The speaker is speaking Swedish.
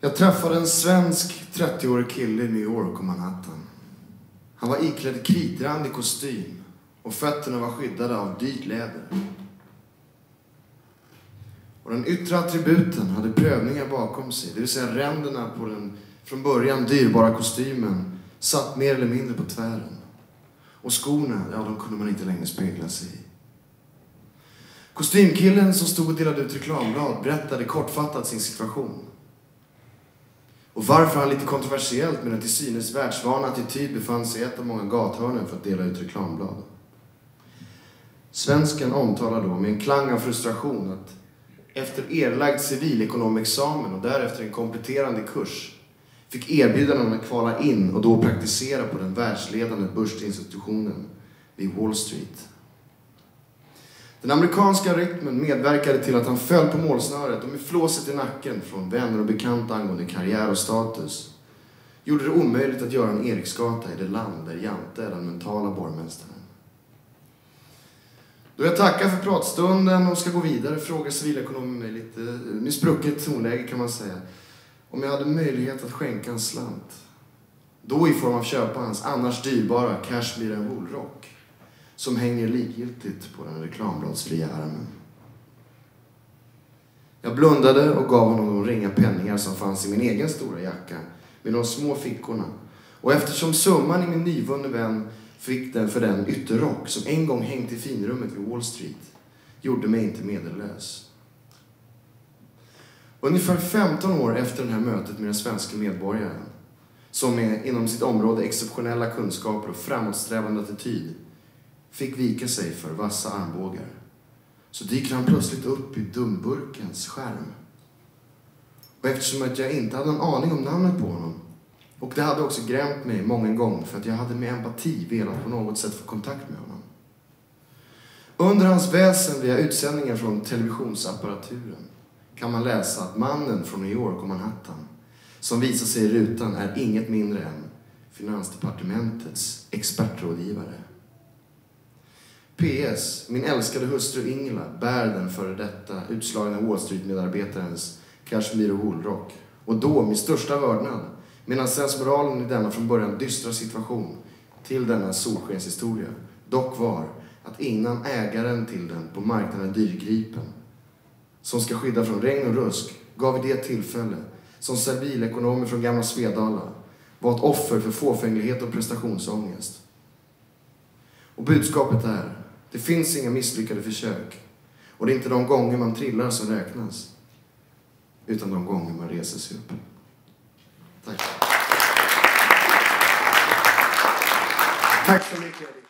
Jag träffade en svensk 30-årig kille i New York och Manhattan. Han var iklädd kritrandig kostym och fötterna var skyddade av dyrt läder. Och den yttre attributen hade prövningar bakom sig, det vill säga ränderna på den från början dyrbara kostymen satt mer eller mindre på tvären. Och skorna, ja, de kunde man inte längre spegla sig i. Kostymkillen som stod och delade ut reklamblad berättade kortfattat sin situation. Och varför han lite kontroversiellt med en till synes världsvan attityd befann sig i ett av många gathörnen för att dela ut reklamblad. Svensken omtalar då med en klang av frustration att efter erlagd civilekonomexamen och därefter en kompletterande kurs fick erbjudanden att kvala in och då praktisera på den världsledande börsinstitutionen vid Wall Street. Den amerikanska rytmen medverkade till att han föll på målsnöret och med flåset i nacken från vänner och bekanta angående karriär och status gjorde det omöjligt att göra en Eriksgata i det land där Jante är den mentala borgmästaren. Då jag tackar för pratstunden och ska gå vidare frågar civilekonomen mig lite eh, med sprucket tonläge kan man säga om jag hade möjlighet att skänka en slant. Då i form av köpa hans annars dyrbara Cashmere woolrock som hänger likgiltigt på den reklambladsfria armen. Jag blundade och gav honom de ringa penningar som fanns i min egen stora jacka med de små fickorna. Och eftersom summan i min nyvunne vän fick den för den ytterrock som en gång hängt i finrummet vid Wall Street gjorde mig inte medellös. Ungefär 15 år efter det här mötet med den svenska medborgaren som med inom sitt område exceptionella kunskaper och framåtsträvande attityd fick vika sig för vassa armbågar så dyker han plötsligt upp i dumburkens skärm. Och eftersom att jag inte hade en aning om namnet på honom och det hade också grämt mig många gånger för att jag hade med empati velat på något sätt få kontakt med honom. Under hans väsen via utsändningar från televisionsapparaturen kan man läsa att mannen från New York och Manhattan som visar sig i rutan är inget mindre än Finansdepartementets expert PS. Min älskade hustru Ingela bär den före detta utslagna Wall Street-medarbetarens Kashmir och woolrock. Och då med största vördnad, medan sensmoralen i denna från början dystra situation till denna solskenshistoria dock var att innan ägaren till den på marknaden dyrgripen, som ska skydda från regn och rusk, gav vi det tillfälle, som servilekonomer från gamla Svedala, var ett offer för fåfänglighet och prestationsångest. Och budskapet är det finns inga misslyckade försök. Och det är inte de gånger man trillar som räknas. Utan de gånger man reser sig upp. Tack. Tack så mycket.